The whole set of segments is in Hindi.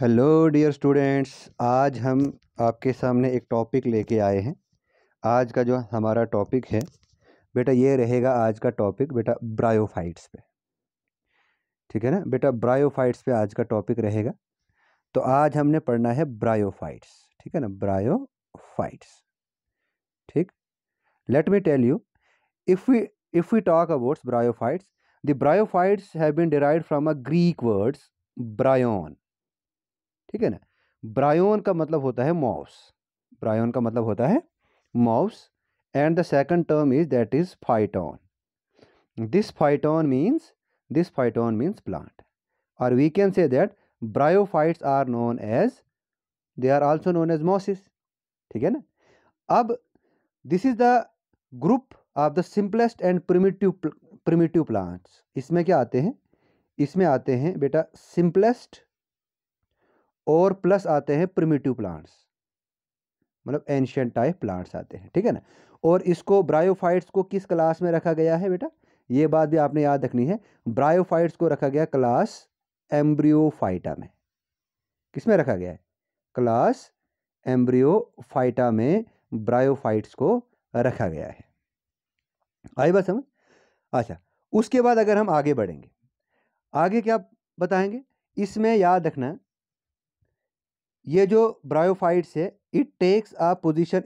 हेलो डियर स्टूडेंट्स, आज हम आपके सामने एक टॉपिक लेके आए हैं। आज का जो हमारा टॉपिक है, बेटा ये रहेगा आज का टॉपिक, बेटा ब्रायोफाइट्स पे। ठीक है ना? बेटा ब्रायोफाइट्स पे आज का टॉपिक रहेगा। तो आज हमने पढ़ना है ब्रायोफाइट्स। ठीक है ना? ब्रायोफाइट्स। ठीक? Let me tell you if we if we talk about bryophytes the bryophytes have been derived from a Greek words bryon ठीक है ना? ब्रायोन का मतलब होता है माउस ब्रायोन का मतलब होता है mouse and the second term is that is phyton this phyton means this phyton means plant और we can say that bryophytes are known as they are also known as mosses ठीक है ना? अब this is the group of the simplest and primitive primitive plants इसमें क्या आते हैं? इसमें आते हैं बेटा सिंपलेस्ट और प्लस आते हैं प्रिमिटिव प्लांट्स। मतलब एंशियन टाइप प्लांट्स आते हैं, ठीक है ना? और इसको ब्रायोफाइट्स को किस क्लास में रखा गया है बेटा? ये बात भी आपने याद रखनी है, ब्रायोफाइट्स को रखा गया क्लास एम्ब्रियोफाइटा में। किसमें रखा गया है? क्लास एम्ब्रियोफाइटा में ब्रायोफाइट्स को रखा गया है। आई बात समझ? अच्छा उसके बाद अगर हम आगे बढ़ेंगे, आगे क्या बताएँगे? इसमें याद रखना ये जो ब्रायोफाइट्स है इट टेक्स अ पोजीशन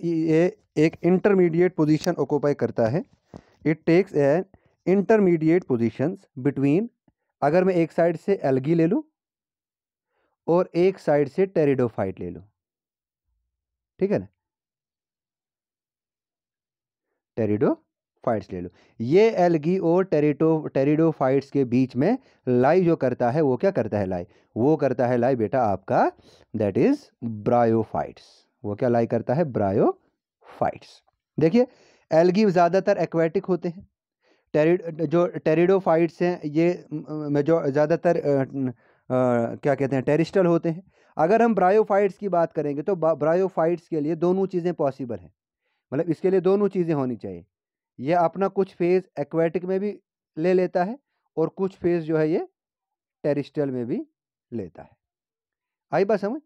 एक इंटरमीडिएट पोजीशन ऑक्यूपाई करता है। It takes a intermediate positions between अगर मैं एक साइड से एल्गी ले लूँ और एक साइड से टेरिडोफाइट ले लूँ। ठीक है ना? टेरिडो फाइट्स ले लो। ये एलगी और टेरिटो टेरिडोफाइट्स के बीच में लाई जो करता है, वो क्या करता है लाई वो करता है लाई बेटा आपका दैट इज़ ब्रायोफाइट्स वो क्या लाई करता है? ब्रायोफाइट्स देखिए एलगी ज़्यादातर एक्वेटिक होते हैं। टेरिड जो टेरिडोफाइट्स हैं, ये जो ज़्यादातर क्या कहते हैं टेरिस्टल होते हैं। अगर हम ब्रायोफाइट्स की बात करेंगे तो ब्रायोफाइट्स के लिए दोनों चीज़ें पॉसिबल हैं। मतलब इसके लिए दोनों चीज़ें होनी चाहिए। यह अपना कुछ फ़ेज़ एक्वेटिक में भी ले लेता है और कुछ फ़ेज़ जो है ये टेरिस्टल में भी लेता है। आई बात समझ?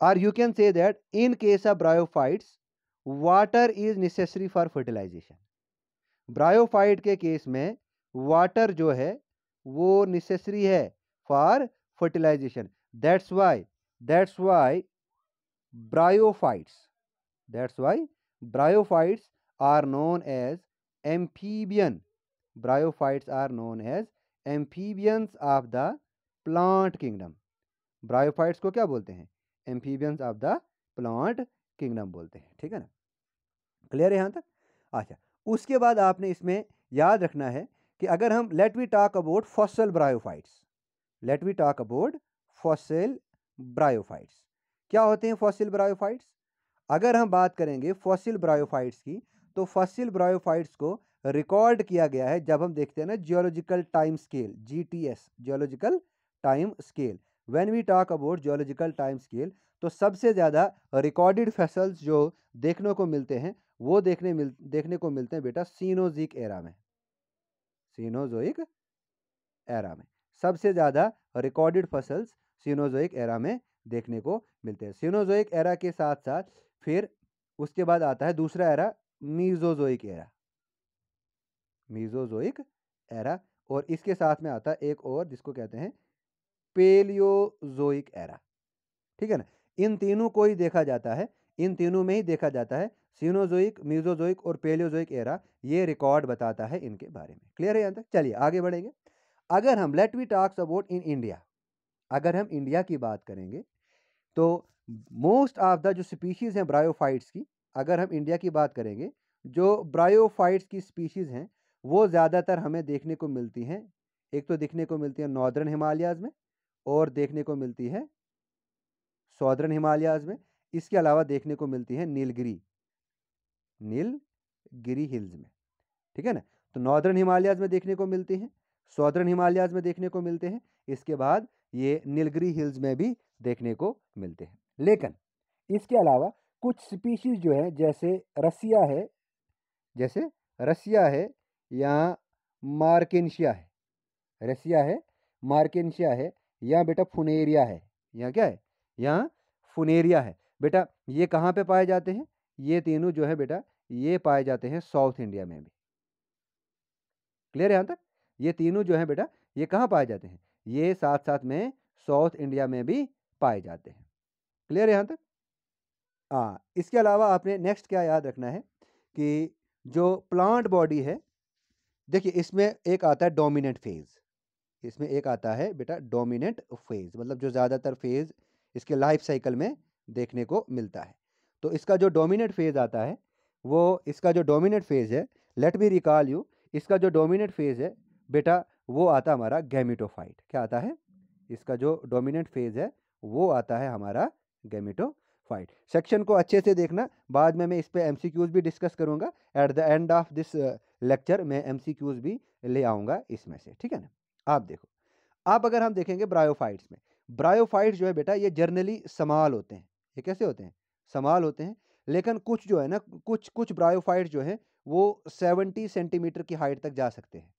Are you can say that in case of bryophytes water is necessary for fertilization bryophyte के केस में वाटर जो है, वो नेसेसरी है for fertilization that's why that's why bryophytes that's why bryophytes are known as amphibian. Bryophytes are known as amphibians of the plant kingdom. Bryophytes को क्या बोलते हैं? Amphibians of the plant kingdom बोलते हैं, ठीक है ना? क्लियर है यहाँ तक? अच्छा उसके बाद आपने इसमें याद रखना है कि अगर हम let we talk about fossil bryophytes let we talk about fossil bryophytes क्या होते हैं फॉसिल ब्रायोफाइट्स अगर हम बात करेंगे फॉसिल ब्रायोफाइट्स की तो फसिल ब्रायोफाइट्स को रिकॉर्ड किया गया है जब हम देखते हैं ना geological time scale G T S geological time scale when we talk about geological time scale तो सबसे ज़्यादा रिकॉर्डेड फसल्स जो देखने को मिलते हैं, वो देखने मिल, देखने को मिलते हैं बेटा सीनोजिक एरा में। सीनोजोइक एरा में। सबसे ज़्यादा रिकॉर्डेड फसल्स सीनोजोइक एरा में देखने को मिलते हैं। सीनोजोइक एरा के साथ साथ फिर उसके बाद आता है दूसरा era Mesozoic era. Mesozoic era और इसके साथ में आता एक और जिसको कहते हैं पेलियोजोइक एरा। ठीक है ना? इन तीनों को ही देखा जाता है, इन तीनों में ही देखा जाता है, सीनोजोइक, मीजोजोइक और पेलियोजोइक एरा, ये रिकॉर्ड बताता है इनके बारे में। क्लियर है यहाँ तक? चलिए आगे बढ़ेंगे। अगर हम, let we talks about in India, अगर हम इंडिया की बात करेंगे तो मोस्ट ऑफ़ द जो स्पीशीज़ हैं ब्रायोफाइट्स की अगर हम इंडिया की बात करेंगे, जो ब्रायोफाइट्स की स्पीशीज़ हैं, वो ज़्यादातर हमें देखने को मिलती हैं। एक तो देखने को मिलती है नॉर्दर्न हिमालयाज़ में और देखने को मिलती है सौदर्न हिमालयाज़ में। इसके अलावा देखने को मिलती है नीलगिरी नीलगिरी हिल्स में, ठीक है ना? तो नॉर्दर्न हिमालयाज़ में देखने को मिलती हैं, सौदर्न हिमालयाज़ में देखने को मिलते हैं, इसके बाद ये नीलगिरी हिल्स में भी देखने को मिलते हैं। लेकिन इसके अलावा कुछ स्पीशीज़ जो है, जैसे रसिया है, जैसे रसिया है या मार्केशिया है। रसिया है मार्केशिया है, या बेटा फुनेरिया है। यहाँ क्या है? यहाँ फुनेरिया है। बेटा, ये कहाँ पे पाए जाते हैं? ये तीनों जो है बेटा, ये पाए जाते हैं साउथ इंडिया में भी। क्लियर है यहाँ तक? ये तीनों जो है बेटा, ये कहाँ पाए जाते हैं? ये साथ साथ में साउथ इंडिया में भी पाए जाते हैं। क्लियर है यहाँ तक? हाँ इसके अलावा आपने नेक्स्ट क्या याद रखना है कि जो प्लांट बॉडी है, देखिए इसमें एक आता है डोमिनेंट फ़ेज़ इसमें एक आता है बेटा डोमिनेंट फ़ेज़ मतलब जो ज़्यादातर फ़ेज़ इसके लाइफ साइकिल में देखने को मिलता है। तो इसका जो डोमिनेंट फ़ेज़ आता है, वो इसका जो डोमिनेंट फ़ेज़ है लेट मी रिकॉल यू इसका जो डोमिनेंट फ़ेज़ है बेटा वो आता हमारा गैमिटोफाइट क्या आता है? इसका जो डोमिनेंट फ़ेज़ है, वो आता है हमारा गैमिटोफाइट सेक्शन को अच्छे से देखना। बाद में मैं इस पर एम भी डिस्कस करूँगा। At the end of this lecture में एम भी ले आऊँगा इसमें से, ठीक है ना? आप देखो। आप अगर हम देखेंगे ब्रायोफाइट्स में। ब्रायोफाइट्स जो है बेटा, ये जर्नली समाल होते हैं। ये कैसे होते हैं? समाल होते हैं। लेकिन कुछ जो है ना, कुछ कुछ ब्रायोफाइट जो है, वो 70 सेंटीमीटर की हाइट तक जा सकते हैं।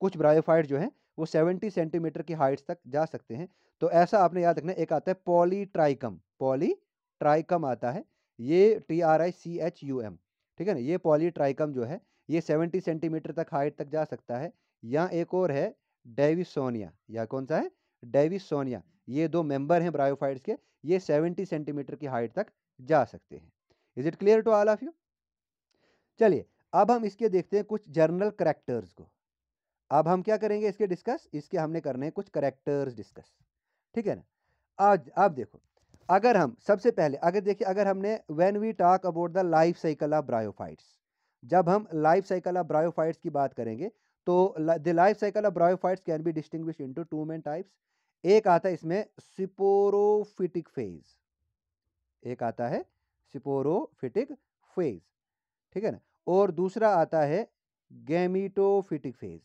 कुछ ब्रायोफाइट जो है, वो 70 सेंटीमीटर की हाइट्स तक जा सकते हैं। तो ऐसा आपने याद रखना, एक आता है पॉलीट्राइकम पॉलीट्राइकम आता है, ये T R I C H U M ठीक है ना? ये पॉलीट्राइकम जो है, ये 70 सेंटीमीटर तक हाइट तक जा सकता है। या एक और है डेविसोनिया या कौन सा है? डेविसोनिया, ये दो मेंबर हैं ब्रायोफाइट्स के, ये 70 सेंटीमीटर की हाइट तक जा सकते हैं। Is it clear to all of you चलिए, अब हम इसके देखते हैं कुछ जर्नल करेक्टर्स को। अब हम क्या करेंगे इसके डिस्कस इसके हमने करने हैं कुछ करेक्टर्स डिस्कस ठीक है ना? आज, आप देखो अगर हम, सबसे पहले, अगर देखिए, अगर हमने when we talk about the life cycle of bryophytes जब हम लाइफ साइकिल ऑफ़ ब्रायोफाइट्स की बात करेंगे तो the life cycle of bryophytes can be distinguish into two main types एक आता है इसमें सिपोरोफिटिक फ़ेज़ एक आता है सिपोरोफिटिक फ़ेज़ ठीक है ना? और दूसरा आता है गैमिटोफिटिक फ़ेज़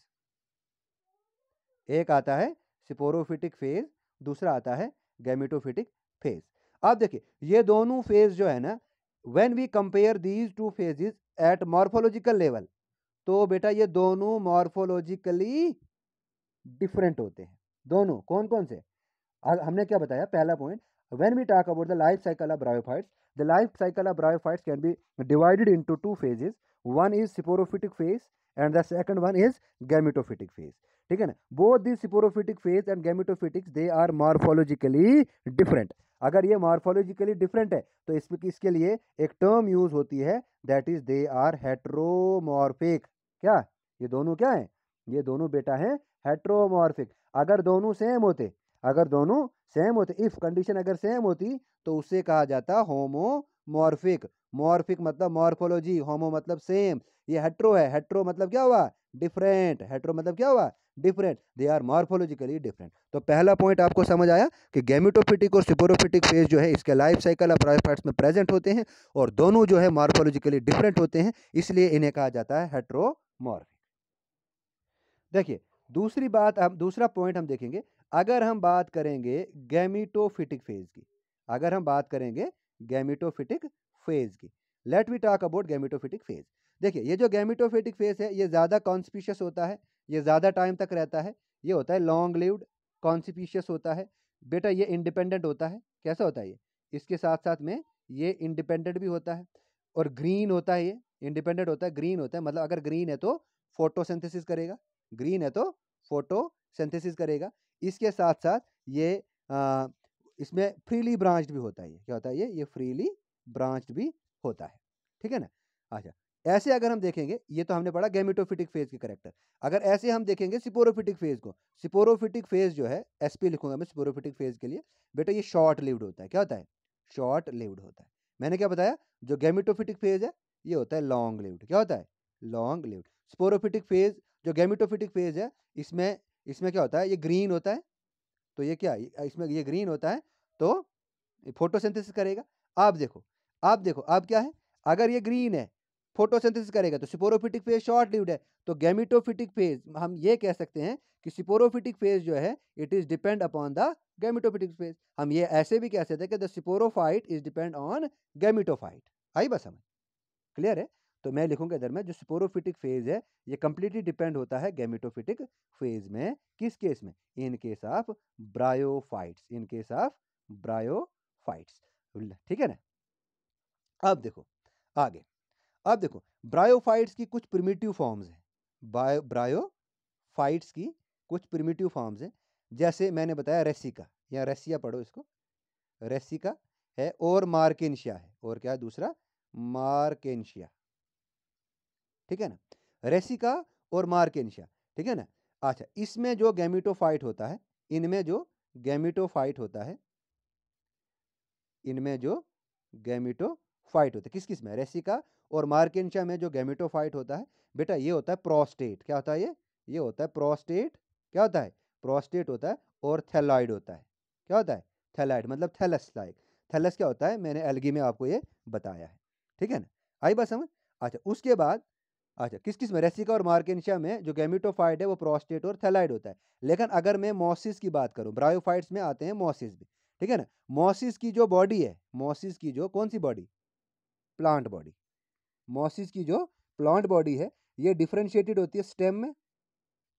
एक आता है सिपोरोफिटिक फ़ेज़ दूसरा आता है गैमिटोफिटिक फ़ेज़ अब देखिए, ये दोनों फ़ेज़ जो है ना when we compare these two phases at morphological level तो बेटा ये दोनों मॉर्फोलॉजिकली डिफरेंट होते हैं। दोनों कौन कौन से हमने क्या बताया? पहला point when we talk about the life cycle of bryophyte the life cycle of bryophyte can be divided into two phases one is sporophytic phase and the second one is gametophytic phase ठीक है ना? Both the sporophytic phase and gametophytics they are morphologically different अगर ये मॉर्फोलॉजिकली डिफरेंट है तो इसमें इसके लिए एक टर्म यूज़ होती है that is they are heteromorphic क्या? ये दोनों क्या है? ये दोनों बेटा है हेट्रोमॉर्फिक अगर दोनों सेम होते, अगर दोनों सेम होते इफ़ कंडीशन अगर सेम होती तो उससे कहा जाता होमोमॉर्फिक मॉर्फिक मतलब मॉर्फोलॉजी होमो मतलब सेम ये हेट्रो है हेट्रो मतलब क्या हुआ? डिफरेंट हेट्रो मतलब क्या हुआ? Different they are morphologically different तो पहला पॉइंट आपको समझ आया कि गैमिटोफिटिक और सिपोरोफिटिक फ़ेज़ जो है, इसके लाइफ साइकिल पार्ट्स में प्रेजेंट होते हैं और दोनों जो है मॉर्फोलॉजिकली डिफरेंट होते हैं, इसलिए इन्हें कहा जाता है हेट्रोमॉर्फिक देखिए, दूसरी बात हम, दूसरा पॉइंट हम देखेंगे। अगर हम बात करेंगे गैमिटोफिटिक फ़ेज़ की, अगर हम बात करेंगे गैमिटोफिटिक फ़ेज़ की let we talk about gametophytic phase देखिए, ये जो गैमिटोफिटिक फ़ेज़ है, ये ज़्यादा कॉन्स्पिशियस होता है। ये ज़्यादा टाइम तक रहता है। ये होता है लॉन्ग लिव्ड कॉन्स्पिशियस होता है। बेटा ये इंडिपेंडेंट होता है। कैसा होता है ये? इसके साथ साथ में ये इंडिपेंडेंट भी होता है और ग्रीन होता है ये। इंडिपेंडेंट होता है ग्रीन होता है। मतलब अगर ग्रीन है तो फोटोसिंथेसिस करेगा। ग्रीन है तो फोटोसिंथेसिस करेगा। इसके साथ साथ ये आ, इसमें फ्रीली ब्रांच्ड भी होता है क्या होता है ये? ये फ्रीली ब्रांच्ड भी होता है। ठीक है ना? अच्छा। ऐसे अगर हम देखेंगे, ये तो हमने पढ़ा गैमिटोफिटिक फ़ेज़ के करेक्टर अगर ऐसे हम देखेंगे सिपोरोफिटिक फ़ेज़ को सिपोरोफिटिक फ़ेज़ जो है एसपी लिखूँगा मैं सिपोरोफिटिक फ़ेज़ के लिए, बेटा ये शॉर्ट लिव्ड होता है, क्या होता है? शॉर्ट लिव्ड होता है। मैंने क्या बताया? जो गैमिटोफिटिक फ़ेज़ है, ये होता है लॉन्ग लिव्ड क्या होता है? लॉन्ग लिव्ड स्पोरोफिटिक फ़ेज़ जो गैमिटोफिटिक फ़ेज़ है, इसमें इसमें क्या होता है? ये ग्रीन होता है तो ये क्या इसमें ये ग्रीन होता है तो फोटोसिंथेसिस करेगा। आप देखो आप देखो आप क्या है? अगर ये ग्रीन है फोटोसिंथेसिस करेगा तो सिपोरोफिटिक फ़ेज़ शॉर्ट लिव्ड है तो गैमिटोफिटिक फ़ेज़, हम ये कह सकते हैं कि सिपोरोफिटिक फ़ेज़ जो है it is depend upon the gametophytic phase हम ये ऐसे भी कह सकते हैं कि the sporophyte is depend on gametophyte आई बस हमें। क्लियर है? तो मैं लिखूँगा इधर में, जो स्पोरोफिटिक फ़ेज़ है, ये कंप्लीटली डिपेंड होता है गैमिटोफिटिक फ़ेज़ में, किस केस में? In case of bryophytes, in case of bryo bryophytes ठीक है ना? अब देखो, आगे। अब देखो ब्रायोफाइट्स की कुछ प्रिमिटिव फॉर्म्स हैं। ब्रायोफाइट्स की कुछ प्रिमिटिव फॉर्म्स हैं। जैसे मैंने बताया रेसिका या रेसिया पढ़ो इसको। रेसिका है और मार्केशिया है, और क्या है दूसरा? मार्केशिया ठीक है ना? रेसिका और मार्केशिया ठीक है ना? अच्छा इसमें जो गैमिटोफाइट होता है, इनमें जो गैमिटोफाइट होता है, इनमें जो गैमिटोफाइट होता है किस किसमें? रेसिका और मार्केशिया में जो गैमिटोफाइट होता है, बेटा ये होता है प्रोस्टेट क्या होता है ये? ये होता है प्रोस्टेट क्या होता है? प्रोस्टेट होता है और थैलाइड होता है। क्या होता है? थैलाइड मतलब थैलस लाइक थैलस क्या होता है? मैंने एलगी में आपको ये बताया है। ठीक है ना? आई बात समझ अच्छा उसके बाद अच्छा किस किसमें? रेसिका और मार्केशिया में जो गैमिटोफाइट है वो प्रोस्टेट और थैलाइड होता है। लेकिन अगर मैं मोसिस की बात करूँ ब्रायोफाइट्स में आते हैं मोसिस भी। ठीक है ना? मोसिस की जो बॉडी है, मोसिस की जो कौन सी बॉडी प्लांट बॉडी मोसिस की जो प्लांट बॉडी है, ये डिफ्रेंशिएटेड होती है स्टेम में।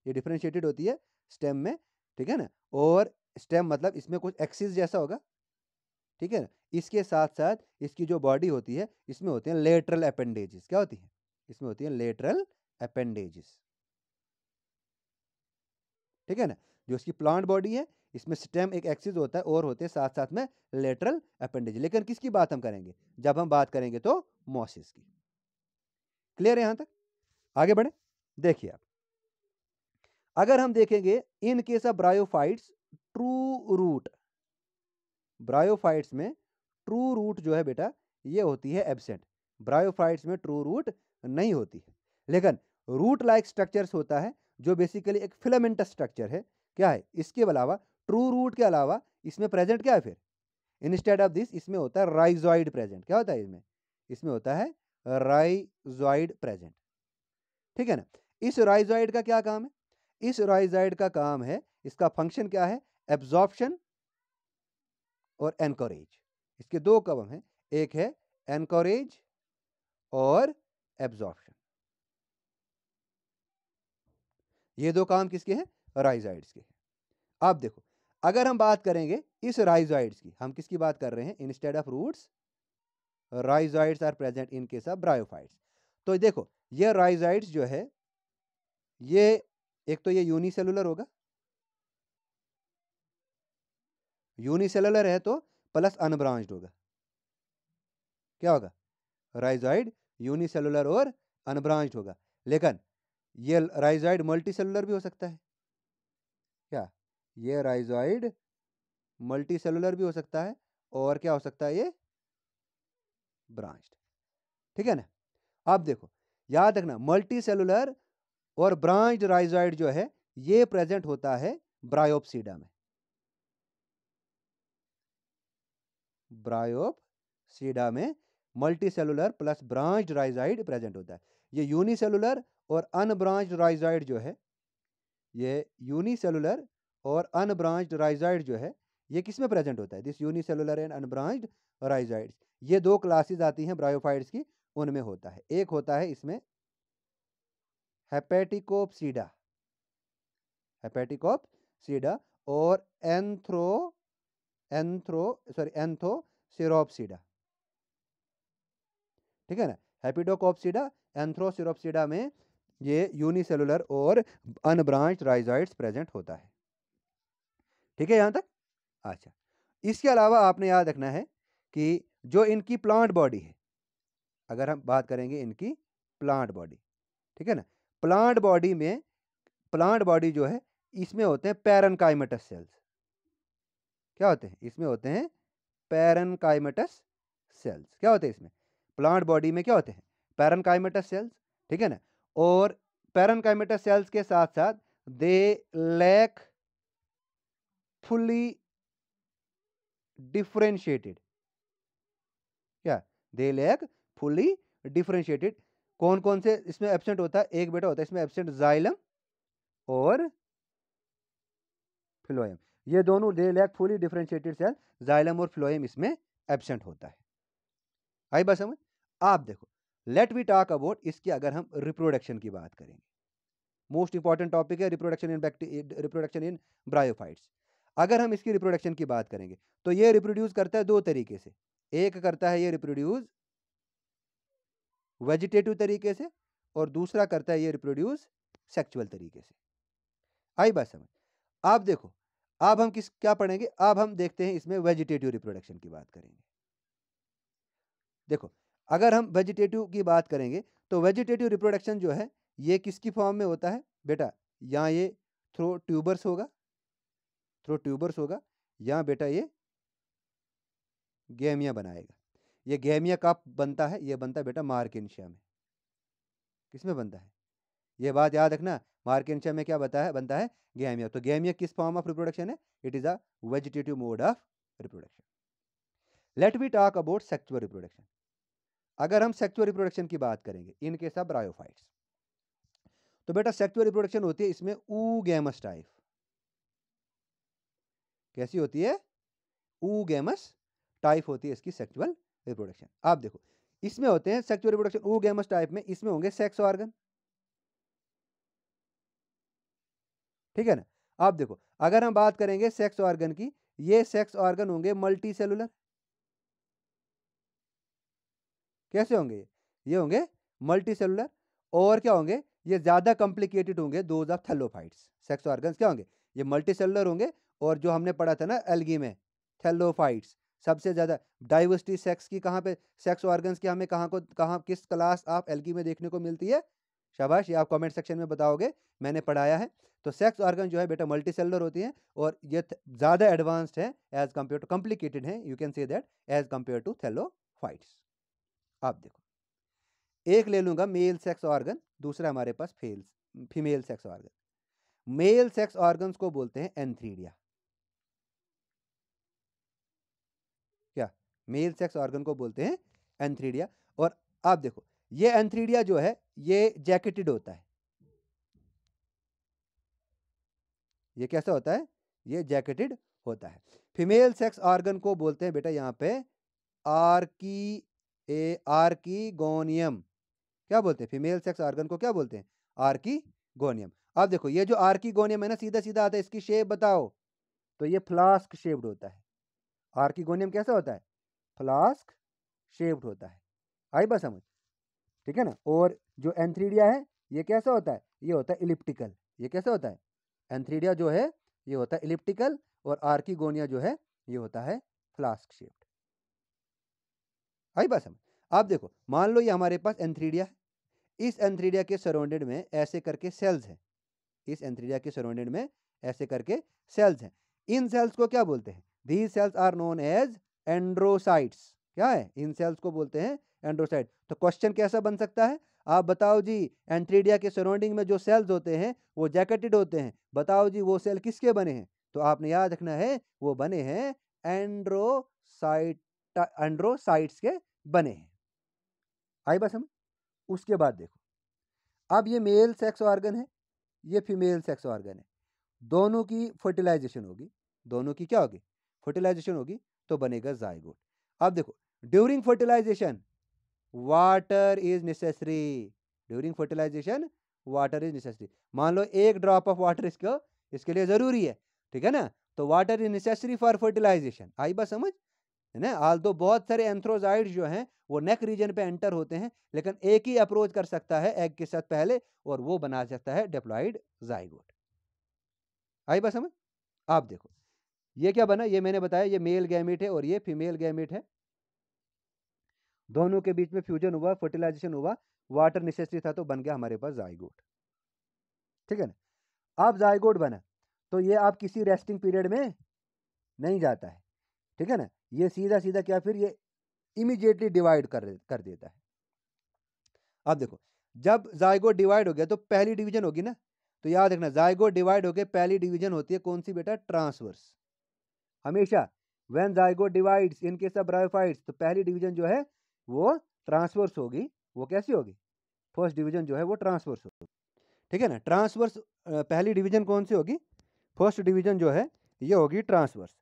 ये डिफ्रेंशिएटेड होती है स्टेम में, ठीक है ना? और स्टेम मतलब इसमें कुछ एक्सिस जैसा होगा, ठीक है ना? इसके साथ साथ इसकी जो बॉडी होती है, इसमें होते हैं लेटरल अपेंडेजेस क्या होती है? इसमें होती है लेटरल अपेंडेजेस ठीक है ना? जो इसकी प्लांट बॉडी है, इसमें स्टेम एक एक्सिस होता है और होते हैं साथ साथ में लेटरल अपेंडेज लेकिन किसकी बात हम करेंगे? जब हम बात करेंगे तो मोसिस की। क्लियर है यहाँ तक? आगे बढ़े। देखिए आप। अगर हम देखेंगे in case of bryophytes true root bryophytes में ट्रू रूट जो है बेटा, ये होती है एबसेंट ब्रायोफाइट्स में ट्रू रूट नहीं होती है। लेकिन रूट लाइक स्ट्रक्चर्स होता है, जो बेसिकली एक फिलामेंटस स्ट्रक्चर है। क्या है? इसके अलावा ट्रू रूट के अलावा इसमें प्रेजेंट क्या है फिर? इंस्टेड ऑफ़ दिस इसमें होता है राइजॉइड प्रेजेंट क्या होता है इसमें? इसमें होता है राइजॉइड प्रेजेंट। ठीक है ना? इस राइजॉइड का क्या काम है? इस राइजॉइड का काम है, इसका फ़ंक्शन क्या है? एब्जॉर्प्शन और एनकोरेज। इसके दो कवम हैं, एक है एनकोरेज और एब्जॉर्प्शन। ये दो काम किसके हैं? राइजॉइड्स के। हैं अब देखो, अगर हम बात करेंगे इस राइजॉइड्स की, हम किसकी बात कर रहे हैं? Instead of roots rhizoids are present in case of bryophytes तो देखो, ये राइजाइड्स जो है, ये, एक तो ये यूनिसेलुलर होगा। यूनिसेलुलर है तो प्लस अनब्रांच्ड होगा। क्या होगा? राइजॉइड यूनिसेलुलर और अनब्रांच्ड होगा। लेकिन ये राइजॉइड मल्टी सेलुलर भी हो सकता है। क्या? ये राइजॉइड मल्टी सेलुलर भी हो सकता है और क्या हो सकता है? ये ब्रांच्ड। ठीक है ना? आप देखो, याद रखना मल्टी सेलुलर और ब्रांच्ड राइजॉइड जो है, ये प्रेजेंट होता है ब्रायोप्सीडा में। ब्रायोप्सीडा में multicellular plus branch rhizoid present होता है। ये यूनिसेलुलर और अनब्रांच्ड राइजाइड जो है, ये यूनिसेलुलर और अनब्रांच्ड राइजाइड जो है, ये किसमें प्रेजेंट होता है? This unicellular and unbranched rhizoids ये दो क्लासेस आती हैं ब्रायोफाइड्स की, उनमें होता है। एक होता है इसमें हेपेटिकोपसीडा हेपेटिकोपसीडा और एंथ्रो एंथ्रो सॉरी एंथो सिरोपसीडा ठीक है ना? हेपिडोकोपसीडा एंथ्रोसिरोपसीडा में ये यूनिसेलुलर और अनब्रांच राइजाइड्स प्रेजेंट होता है। ठीक है यहाँ तक? अच्छा। इसके अलावा आपने याद रखना है कि जो इनकी प्लांट बॉडी है। अगर हम बात करेंगे इनकी प्लांट बॉडी, ठीक है ना? प्लांट बॉडी में, प्लांट बॉडी जो है, इसमें होते हैं पैरनकाइमेटस सेल्स। क्या होते हैं? इसमें होते हैं पैरनकाइमेटस सेल्स। क्या होते हैं इसमें? प्लांट बॉडी में क्या होते हैं? पैरनकाइमेटस सेल्स, ठीक है ना? और पैरनकाइमेटस सेल्स के साथ साथ, they lack fully differentiated. They lack fully differentiated कौन कौन से इसमें एबसेंट होता है? एक बेटा होता है, इसमें एबसेंट जाइलम और फ्लोएम ये दोनों they lack fully differentiated cell xylem और फ्लोएम इसमें एब्सेंट होता है। आई बात समझ? आप देखो लेट वी टॉक अबाउट इसकी अगर हम रिप्रोडक्शन की बात करेंगे। मोस्ट इंपॉर्टेंट टॉपिक है reproduction in reproduction in bryophytes अगर हम इसकी रिप्रोडक्शन की बात करेंगे तो ये रिप्रोड्यूस करता है दो तरीके से। एक करता है ये रिप्रोड्यूस वेजिटेटिव तरीके से और दूसरा करता है ये रिप्रोड्यूस सेक्चुअल तरीके से। आई बात समझ? आप देखो अब हम किस, क्या पढ़ेंगे? अब हम देखते हैं इसमें वेजिटेटिव रिप्रोडक्शन की बात करेंगे। देखो, अगर हम वेजिटेटिव की बात करेंगे तो वेजिटेटिव रिप्रोडक्शन जो है, ये किसकी फॉर्म में होता है? बेटा, यहाँ ये थ्रो ट्यूबर्स होगा थ्रो ट्यूबर्स होगा, यहाँ बेटा ये गेमिया बनाएगा। ये गेमिया कब बनता है? ये बनता है बेटा मार्किनशिया में। किसमें बनता है? ये बात याद रखना मार्किनशिया में क्या बता है? बनता है गेमिया तो गेमिया किस फॉर्म ऑफ़ रिप्रोडक्शन है? It is a vegetative mode of reproduction. Let be talk about sexual reproduction. अगर हम सेक्चुअल रिप्रोडक्शन की बात करेंगे इन केस ऑफ़ ब्रायोफाइट्स तो बेटा सेक्चुअल रिप्रोडक्शन होती है इसमें ऊ गैमस टाइप। कैसी होती है? ऊ गैमस टाइप होती है इसकी सेक्चुअल रिप्रोडक्शन आप देखो, इसमें होते हैं sexual reproduction oogamous type में, इसमें होंगे सेक्स ऑर्गन ठीक है ना? आप देखो, अगर हम बात करेंगे सेक्स ऑर्गन की, ये सेक्स ऑर्गन होंगे मल्टी सेलुलर कैसे होंगे ये? ये होंगे मल्टी सेलुलर और क्या होंगे? ये ज़्यादा कॉम्प्लिकेटेड होंगे those of thallophytes sex organs क्या होंगे? ये मल्टी सेलुलर होंगे और जो हमने पढ़ा था ना एल्गी में थेलोफाइट्स सबसे ज़्यादा, डाइवर्सिटी सेक्स की कहाँ पे, सेक्स ऑर्गन्स की हमें कहाँ को, कहाँ, किस क्लास आप एल्गी में देखने को मिलती है? शाबाश, ये आप कमेंट सेक्शन में बताओगे, मैंने पढ़ाया है। तो सेक्स ऑर्गन जो है बेटा मल्टी सेलुलर होती हैं और ये ज़्यादा एडवांस्ड है एज कंपेयर टू, कॉम्प्लिकेटेड है, you can say that, as compare to thallophytes. आप देखो, एक ले लूँगा मेल सेक्स ऑर्गन, दूसरा हमारे पास fail female sex organ. Male sex organs को बोलते हैं एंथ्रीडिया क्या मेल सेक्स ऑर्गन को बोलते हैं, एंथ्रीडिया। और आप देखो, ये एंथ्रीडिया जो है, ये जैकेटेड होता है। ये कैसा होता है? ये जैकेटेड होता है। फीमेल सेक्स ऑर्गन को बोलते हैं बेटा यहाँ पे, आर्की, ए, आर्कीगोनियम। क्या बोलते हैं? फीमेल सेक्स ऑर्गन को क्या बोलते हैं? आर्कीगोनियम। अब देखो, ये जो आर्कीगोनियम है ना सीधा सीधा आता है, इसकी शेप बताओ। तो ये फ्लास्क शेप्ड होता है। आर्कीगोनियम कैसा होता है? फ्लास्क शेप्ड होता है। आई बस समझ? ठीक है ना? और जो एंथ्रीडिया है, ये कैसा होता है? ये होता है इलिप्टिकल ये कैसा होता है? एंथ्रीडिया जो है, ये होता है इलिप्टिकल और आर्कीगोनिया जो है, ये होता है फ्लास्क शेप्ड। आई बात समझ? आप देखो, मान लो ये हमारे पास एंथ्रीडिया है। इस एंथ्रीडिया के सराउंडेड में ऐसे करके सेल्स हैं। इस एंथ्रीडिया के सराउंडेड में ऐसे करके सेल्स हैं। इन सेल्स को क्या बोलते हैं? These cells are known as androcytes. क्या है? इन सेल्स को बोलते हैं एंड्रोसाइट तो क्वेश्चन कैसा बन सकता है? आप बताओ जी, एंथ्रीडिया के सराउंडिंग में जो सेल्स होते हैं, वो जैकेटेड होते हैं। बताओ जी, वो सेल किसके बने हैं? तो आपने याद रखना है, वो बने हैं एंड्रोसाइट, एंड्रोसाइट्स के बने हैं। आई बस हम, उसके बाद देखो। अब ये मेल सेक्स ऑर्गन है, ये फीमेल सेक्स ऑर्गन है। दोनों की फर्टिलाइजेशन होगी। दोनों की क्या होगी? फर्टिलाइजेशन होगी। तो बनेगा जाइगोट अब देखो during fertilization water is necessary during fertilization water is necessary मान लो एक ड्रॉप ऑफ़ वाटर इसको, इसके लिए ज़रूरी है, ठीक है ना? तो water is necessary for fertilization आई बस समझ? है ना? आल दो बहुत सारे एंथ्रोजाइड जो हैं, वो नेक रीजन पे एंटर होते हैं, लेकिन एक ही अप्रोच कर सकता है एग के साथ पहले, और वो बना सकता है डिप्लॉइड जाइगोट आई बस समझ? आप देखो ये क्या बना? ये मैंने बताया, ये मेल गैमिट है और ये फीमेल गैमिट है। दोनों के बीच में फ्यूजन हुआ फर्टिलाइजेशन हुआ वाटर नेसेसरी था तो बन गया हमारे पास जाइगोट ठीक है ना? अब जाइगोट बना तो ये आप किसी रेस्टिंग पीरियड में नहीं जाता है। ठीक है ना? ये सीधा सीधा क्या फिर ये इमीडिएटली डिवाइड कर कर देता है। अब देखो, जब जायगो डिवाइड हो गया तो पहली डिवीज़न होगी ना? तो याद रखना जायगो डिवाइड हो गया पहली डिवीज़न होती है कौन सी बेटा? ट्रांसवर्स हमेशा when zygote divides in case of bryophytes तो पहली डिवीज़न जो है, वो ट्रांसवर्स होगी, वो कैसी होगी? फ़र्स्ट डिवीज़न जो है, वो ट्रांसवर्स होगी। ठीक है ना? ट्रांसवर्स पहली डिवीज़न कौन सी होगी? फ़र्स्ट डिवीज़न जो है, ये होगी ट्रांसवर्स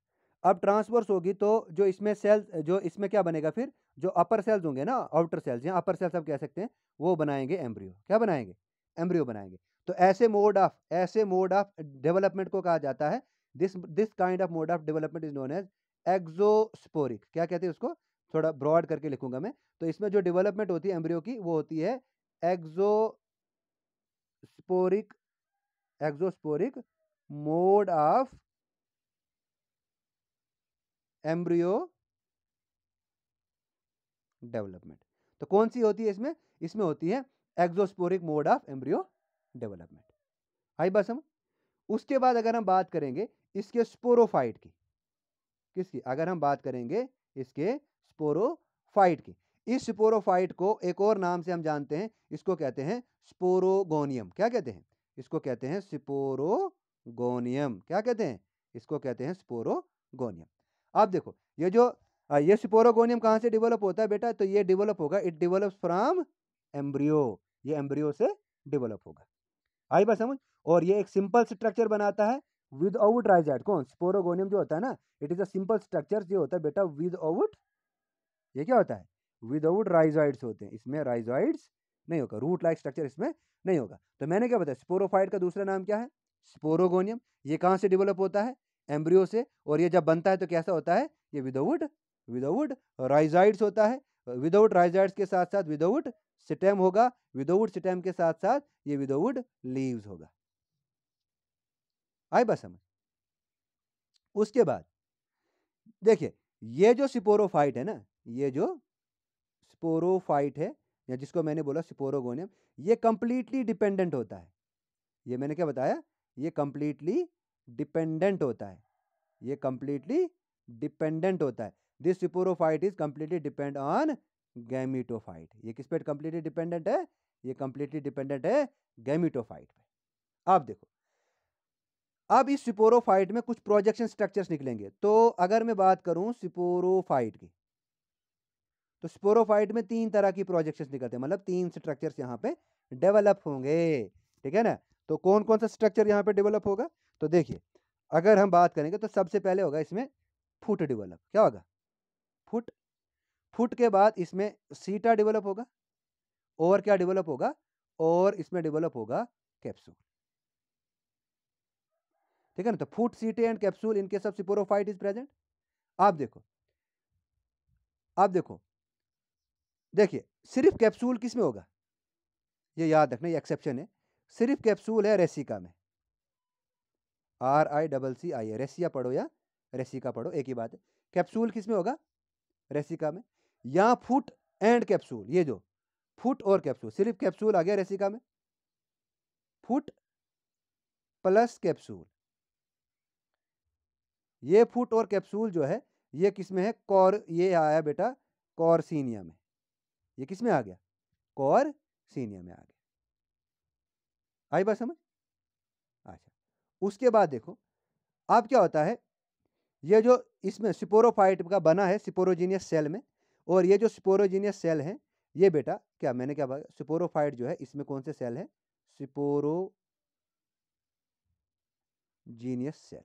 अब ट्रांसवर्स होगी तो जो इसमें सेल्स जो इसमें क्या बनेगा फिर? जो अपर सेल्स होंगे ना आउटर सेल्स या अपर सेल्स आप कह सकते हैं, वो बनाएँगे एम्ब्रियो क्या बनाएँगे? एम्ब्रियो बनाएँगे। तो ऐसे मोड ऑफ़ ऐसे मोड ऑफ़ डेवलपमेंट को कहा जाता है this this kind of mode of development is known as exosporic क्या कहते हैं उसको? थोड़ा ब्रॉड करके लिखूँगा मैं। तो इसमें जो डेवलपमेंट होती है एम्ब्रियो की, वो होती है exosporic exosporic mode of embryo development तो कौन सी होती है इसमें? इसमें होती है exosporic mode of embryo development आई बात समझ? उसके बाद अगर हम बात करेंगे इसके स्पोरोफाइट की। किसकी? अगर हम बात करेंगे इसके स्पोरोफाइट की। इस स्पोरोफाइट को एक और नाम से हम जानते हैं, इसको कहते हैं स्पोरोगोनियम क्या कहते हैं? इसको कहते हैं स्पोरोगोनियम क्या कहते हैं? इसको कहते हैं स्पोरोगोनियम आप देखो, ये जो ये स्पोरोगोनियम कहाँ से डेवलप होता है बेटा? तो ये डेवलप होगा इट डेवलप फ्रॉम एम्ब्रियो ये एम्ब्रियो से डेवलप होगा। आई बात समझ? और ये एक सिंपल स्ट्रक्चर बनाता है विद आउट राइजाइड कौन? स्पोरोगोनियम जो होता है ना it is a simple structure जो होता है बेटा विद आउट ये क्या होता है? विदाउट राइजॉइड्स होते हैं। इसमें राइजॉइड्स नहीं होगा रूट लाइक स्ट्रक्चर इसमें नहीं होगा। तो मैंने क्या बताया स्पोरोफाइट का दूसरा नाम क्या है? स्पोरोगोनियम ये कहाँ से डेवलप होता है? एम्ब्रियो से। और ये जब बनता है तो कैसा होता है? ये विदाउट विदाउट राइजाइड्स होता है। विदाउट राइजाइड्स के साथ साथ विदाउट स्टेम होगा। विदाउट स्टेम के साथ साथ ये विदाउट लीव्स होगा। आई बस समझ। उसके बाद, देखिए, ये जो सिपोरोफाइट है ना, ये जो स्पोरोफाइट है, या जिसको मैंने बोला स्पोरोगोनियम, ये कंप्लीटली डिपेंडेंट होता है। ये मैंने क्या बताया? ये कंप्लीटली डिपेंडेंट होता है। ये कंप्लीटली डिपेंडेंट होता है। This sporophyte is completely depend on gametophyte. ये किस पे कंप्लीटली डिपेंडेंट है? ये कंप्लीटली डिपेंडेंट है गैमिटोफाइट पे। अब देखो अब इस सिपोरोफाइट में कुछ प्रोजेक्शन स्ट्रक्चर्स निकलेंगे। तो अगर मैं बात करूँ सिपोरोफाइट की तो स्पोरोफाइट में तीन तरह की प्रोजेक्शन निकलते हैं। मतलब तीन स्ट्रक्चर्स यहाँ पे डेवलप होंगे, ठीक है ना? तो कौन कौन सा स्ट्रक्चर यहाँ पे डेवलप होगा? तो देखिए, अगर हम बात करेंगे तो सबसे पहले होगा इसमें फुट डेवलप। क्या होगा? फुट फुट के बाद इसमें सीटा डेवलप होगा और क्या डेवलप होगा? और इसमें डेवलप होगा कैप्सूल। ठीक है ना? तो फुट सीटे एंड कैप्सूल इनके सब सिपोरोफाइट इज़ प्रेजेंट आप देखो। आप देखो। देखिए, सिर्फ़ कैप्सूल किसमें होगा? ये याद रखना, ये एक्सेप्शन है। सिर्फ़ कैप्सूल है रेसिका में। आर आई डबल सी आई है रेसिया पढ़ो या रेसिका पढ़ो, एक ही बात है। कैप्सूल किसमें होगा? रेसिका में। या फुट एंड कैप्सूल, ये जो, फुट और कैप्सूल, सिर्फ़ कैप्सूल आ गया रेसिका में। Foot plus capsule. ये फुट और कैप्सूल जो है, ये किसमें है? कॉर, ये आया बेटा कॉर्सिनिया में। ये किसमें आ गया? कॉर्सिनिया में आ गया। आई बात समझ? अच्छा उसके बाद देखो, अब क्या होता है, ये जो इसमें सिपोरोफाइट का बना है, सिपोरोजीनियस सेल में, और ये जो सिपोरोजीनियस सेल है, ये बेटा क्या, मैंने क्या बोला, सिपोरोफाइट जो है, इसमें कौन से सेल है? Sporogenous cell.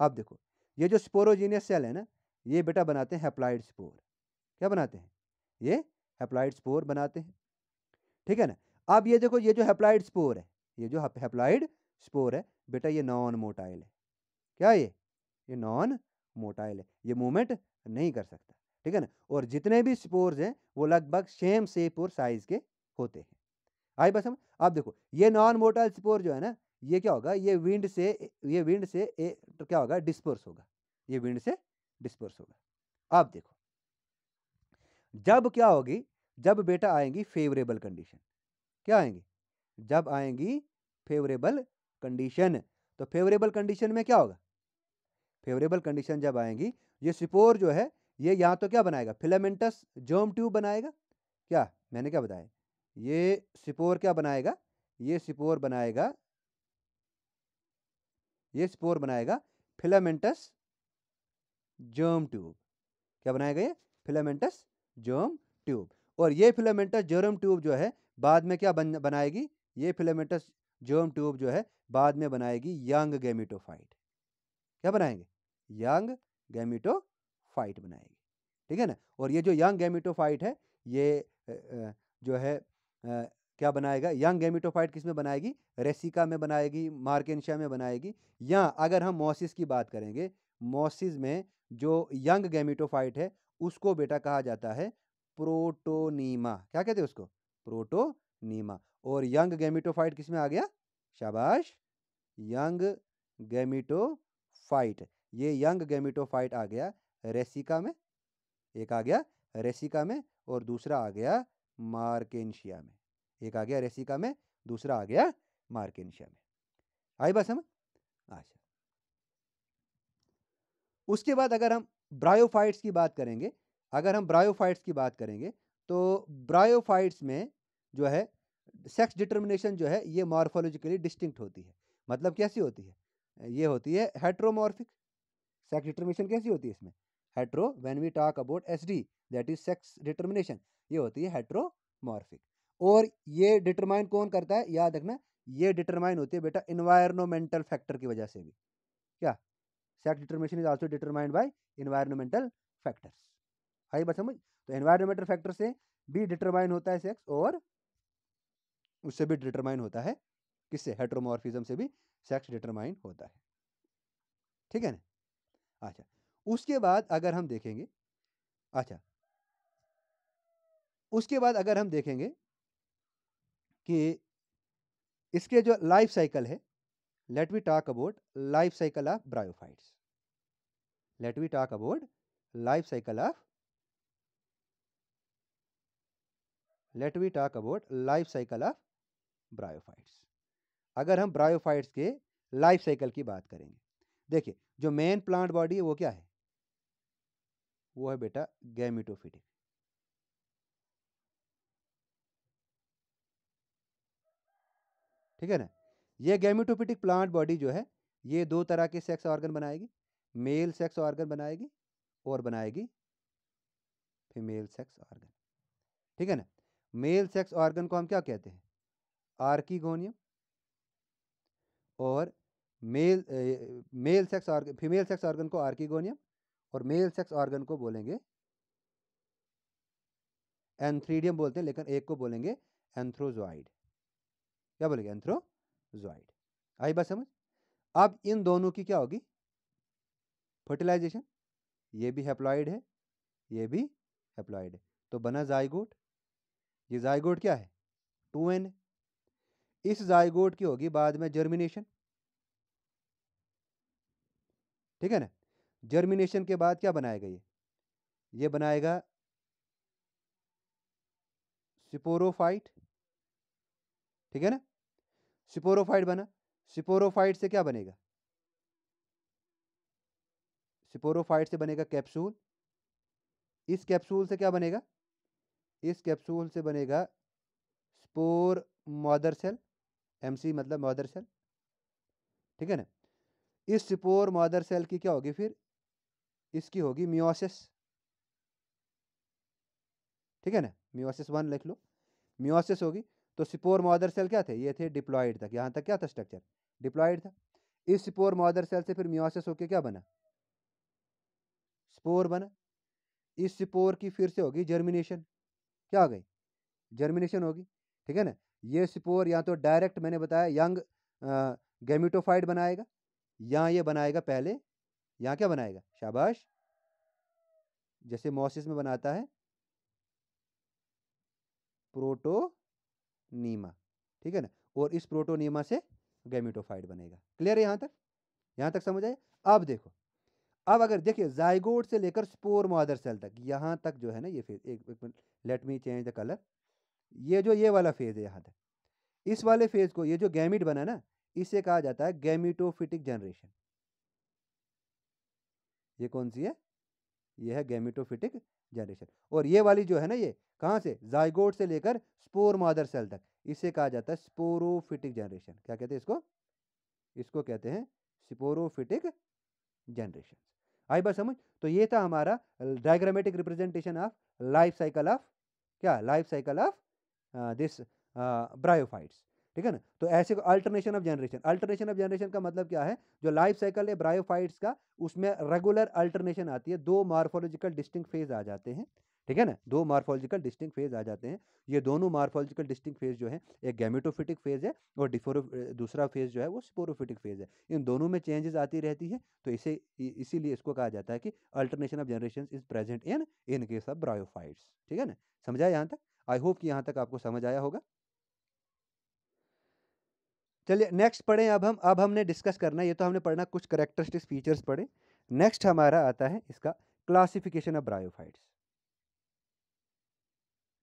अब देखो ये जो स्पोरोजीनियस सेल है ना ये बेटा बनाते हैं हेप्लाइड स्पोर क्या बनाते हैं? ये हेप्लाइड स्पोर बनाते हैं। ठीक है ना? अब ये देखो ये जो हेप्लाइड स्पोर है ये जो हेप्लाइड स्पोर है बेटा ये नॉन मोटाइल है। क्या ये? ये नॉन मोटाइल है। ये मूवमेंट नहीं कर सकता। ठीक है ना? और जितने भी स्पोर्स हैं वो लगभग सेम शेप और साइज़ के होते हैं। आई बस हम अब देखो ये नॉन मोटाइल स्पोर जो है ना ये क्या होगा? ये विंड से ये विंड से ए, तो क्या होगा? डिस्पर्स होगा। ये विंड से डिस्पर्स होगा। अब देखो, जब क्या होगी? जब बेटा आएँगी फेवरेबल कंडीशन, क्या आएँगी? जब आएँगी फेवरेबल कंडीशन तो फेवरेबल कंडीशन में क्या होगा? फेवरेबल कंडीशन जब आएँगी, ये सिपोर जो है, ये यहाँ तो क्या बनाएगा? फिलामेंटस जोम ट्यूब बनाएगा? क्या? मैंने क्या बताया? ये सिपोर क्या बनाएगा? ये सिपोर बनाएगा, ये स्पोर बनाएगा फिलामेंटस जर्म ट्यूब क्या बनाएगा ये फिलामेंटस जर्म ट्यूब और ये फिलामेंटस जर्म ट्यूब जो है, बाद में क्या बन, बनाएगी? ये फिलामेंटस जर्म ट्यूब जो है, बाद में बनाएगी यंग गैमिटोफाइट क्या बनाएँगे? यंग गैमिटोफाइट बनाएगी। ठीक है ना? और ये जो यंग गैमिटोफाइट है, ये जो है क्या बनाएगा? यंग गैमिटोफाइट किसमें बनाएगी? रेसिका में बनाएगी मार्केशिया में बनाएगी। या अगर हम मोसिस की बात करेंगे, मोसिस में जो यंग गैमिटोफाइट है, उसको बेटा कहा जाता है प्रोटोनीमा। क्या कहते हैं उसको? प्रोटोनीमा। और यंग गैमिटोफाइट किसमें आ गया? शाबाश! Young gametophyte. ये यंग गैमिटोफाइट आ गया रेसिका में। एक आ गया रेसिका में और दूसरा आ गया मार्केशिया में। एक आ गया रेसिका में, दूसरा आ गया मार्केशिया में। आई बस हम। अच्छा उसके बाद अगर हम ब्रायोफाइट्स की बात करेंगे, अगर हम ब्रायोफाइट्स की बात करेंगे तो ब्रायोफाइट्स में जो है सेक्स डिटर्मिनेशन जो है, ये मॉर्फोलॉजिकली डिस्टिंक्ट होती है। मतलब कैसी होती है? ये होती है हेट्रोमॉर्फिक सेक्स डिटर्मिनेशन कैसी होती है इसमें? Hetero when we talk about S D that is sex determination ये होती है हेट्रोमॉर्फिक और ये डिटरमाइन कौन करता है? याद रखना, ये डिटरमाइन होती है बेटा इन्वायरमेंटल फैक्टर की वजह से भी। क्या? Sex determination is also determined by environmental factors आई बात समझ? तो एनवायरमेंटल फैक्टर से भी डिटरमाइन होता है सेक्स और उससे भी डिटरमाइन होता है किससे? हेट्रोमॉर्फिज्म से भी सेक्स डिटरमाइन होता है। ठीक है ना? अच्छा उसके बाद अगर हम देखेंगे अच्छा उसके बाद अगर हम देखेंगे कि इसके जो लाइफ साइकिल है let we talk about life cycle of bryophytes let we talk about life cycle of let we talk about life cycle of bryophytes अगर हम ब्रायोफाइट्स के लाइफ साइकिल की बात करेंगे, देखिए, जो मेन प्लांट बॉडी है, वो क्या है? वो है बेटा गैमिटोफिटिक ठीक है ना? ये गैमिटोफिटिक प्लांट बॉडी जो है ये दो तरह के सेक्स ऑर्गन बनाएगी। मेल सेक्स ऑर्गन बनाएगी और बनाएगी फीमेल सेक्स ऑर्गन ठीक है ना? मेल सेक्स ऑर्गन को हम क्या कहते हैं? आर्कीगोनियम और male uh, male sex organ female sex organ को आर्कीगोनियम और मेल सेक्स ऑर्गन को बोलेंगे एंथ्रीडियम बोलते हैं लेकिन एक को बोलेंगे एंथ्रोजॉइड क्या बोलेंगे? एंथ्रोजॉइड आई बात समझ? अब इन दोनों की क्या होगी? फर्टिलाइजेशन। ये भी हेप्लॉइड है, ये भी हेप्लॉइड है। तो बना जाइगोट। ये जाइगोट क्या है? To N. इस जाइगोट की होगी बाद में जर्मिनेशन। ठीक है ना? जर्मिनेशन के बाद क्या बनाएगा ये ये बनाएगा सिपोरोफाइट। ठीक है ना? सिपोरोफाइट बना। सिपोरोफाइट से क्या बनेगा? सिपोरोफाइट से बनेगा कैप्सूल। इस कैप्सूल से क्या बनेगा? इस कैप्सूल से बनेगा स्पोर मदर सेल एमसी मतलब मदर सेल। ठीक है ना? इस स्पोर मदर सेल की क्या होगी फिर? इसकी होगी मियोसिस। ठीक है ना? मियोसिस वन लिख लो। मियोसिस होगी। तो स्पोर मदर सेल क्या थे? ये थे डिप्लॉइड तक। यहाँ तक क्या था स्ट्रक्चर डिप्लॉइड था। इस स्पोर मदर सेल से फिर मियोसिस होके क्या बना? स्पोर बना। इस स्पोर की फिर से होगी जर्मिनेशन क्या हो गई? जर्मिनेशन होगी। ठीक है ना? ये स्पोर या तो डायरेक्ट मैंने बताया यंग गैमिटोफाइड बनाएगा, या ये बनाएगा पहले यहाँ क्या बनाएगा? शाबाश। जैसे मोसिस में बनाता है। प्रोटोनीमा ठीक है ना? और इस प्रोटोनीमा से गैमिटोफाइड बनेगा। क्लियर है यहाँ तक? यहाँ तक समझ आए अब देखो। अब अगर देखिए जाइगोड से लेकर स्पोर मदर सेल तक यहाँ तक जो है ना ये फ़ेज़ एक, एक let me change the colour ये जो ये वाला फ़ेज़ है यहाँ तक। इस वाले फ़ेज़ को ये जो गैमिट बना ना इसे कहा जाता है गैमिटोफिटिक जनरेशन ये कौन सी है? ये है गैमिटोफिटिक जनरेशन और ये वाली जो है ना ये, कहाँ से? जाइगोड से लेकर स्पोर मादर सेल तक। इसे कहा जाता है स्पोरोफिटिक जनरेशन क्या कहते हैं इसको? इसको कहते हैं स्पोरोफिटिक जनरेशन आई बात समझ? तो ये था हमारा diagrammatic representation of life cycle of क्या? Life cycle of this bryophytes ठीक है ना? तो ऐसे alternation of generation alternation of generation का मतलब क्या है? जो लाइफ साइकिल है ब्रायोफाइट्स का, उसमें रेगुलर अल्टरनेशन आती है। दो मार्फोलॉजिकल डिस्टिंग फ़ेज़ आ जाते हैं। ठीक है ना? दो मार्फोलॉजिकल डिस्टिंग फ़ेज़ आ जाते हैं। ये दोनों मार्फोलॉजिकल डिस्टिंग फ़ेज़ जो है, एक गैमेटोफिटिक फ़ेज़ है और डिफोरो दूसरा फ़ेज़ जो है, वो स्पोरोफिटिक फ़ेज़ है। इन दोनों में चेंजेस आती रहती है तो इसे इसीलिए इसको कहा जाता है कि alternation of generation is present in in case of bryophytes ठीक है ना? समझा यहाँ तक? आई होप कि यहाँ तक आपको समझ आया होगा। चलिए नेक्स्ट पढ़े, अब हम, अब हमने डिस्कस करना ये तो हमने पढ़ना कुछ करेक्टरिस्टिक्स फीचर्स पढ़े। नेक्स्ट हमारा आता है इसका क्लासिफिकेशन ऑफ़ ब्रायोफाइट्स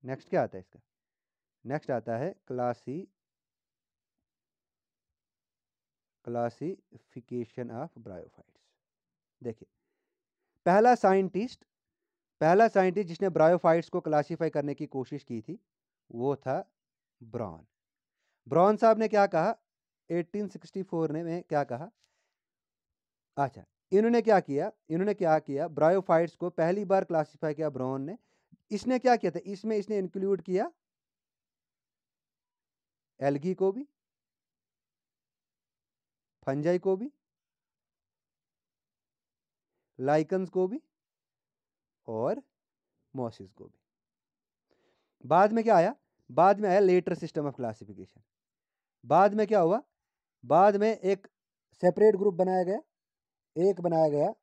नेक्स्ट क्या आता है इसका? नेक्स्ट आता है क्लासी क्लासिफिकेशन ऑफ़ ब्रायोफाइट्स देखिए, पहला साइंटिस्ट पहला साइंटिस्ट जिसने ब्रायोफाइट्स को क्लासीफाई करने की कोशिश की थी, वो था ब्रॉन। ब्रॉन साहब ने क्या कहा? 1864 ने में क्या कहा? अच्छा इन्होंने क्या किया? इन्होंने क्या किया? ब्रायोफाइट्स को पहली बार क्लासिफाई किया ब्राउन ने। इसने क्या किया था? इसमें इसने इंक्लूड किया एल्गी को भी फंजाई को भी लाइकन्स को भी और मोसिस को भी। बाद में क्या आया? बाद में आया लेटर सिस्टम ऑफ़ क्लासिफिकेशन बाद में क्या हुआ? बाद में एक सेपरेट ग्रुप बनाया गया। एक बनाया गया।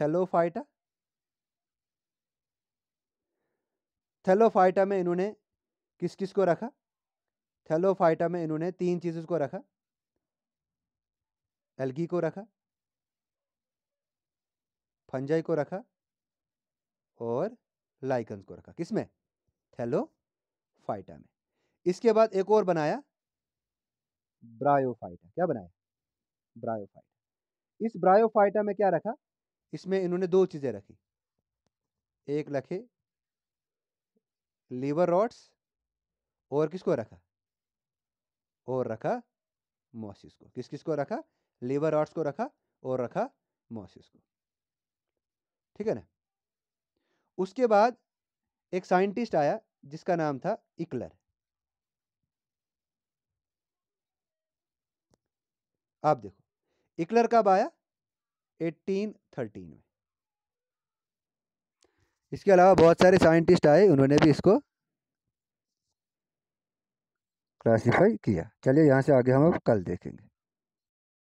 थेलोफाइटा थेलोफाइटा में इन्होंने किस किस को रखा? थेलोफाइटा में इन्होंने तीन चीज़ को रखा। एल्गी को रखा। फंजाई को रखा। और लाइकन्स को रखा। किसमें? थेलो फाइटा में। इसके बाद एक और बनाया। ब्रायोफाइटा। क्या बनाया? ब्रायोफाइटा। इस ब्रायोफाइटा में क्या रखा? इसमें इन्होंने दो चीज़ें रखी। एक रखे लीवर रॉड्स और किसको रखा? और रखा मोसिस को। किस किस को रखा? लीवर रॉड्स को रखा और रखा मोसिस को। ठीक है ना? उसके बाद एक साइंटिस्ट आया जिसका नाम था इकलर। आप देखो, इकलर कब आया? 1813 में। इसके अलावा बहुत सारे साइंटिस्ट आए, उन्होंने भी इसको क्लासिफाई किया। चलिए यहाँ से आगे हम अब कल देखेंगे।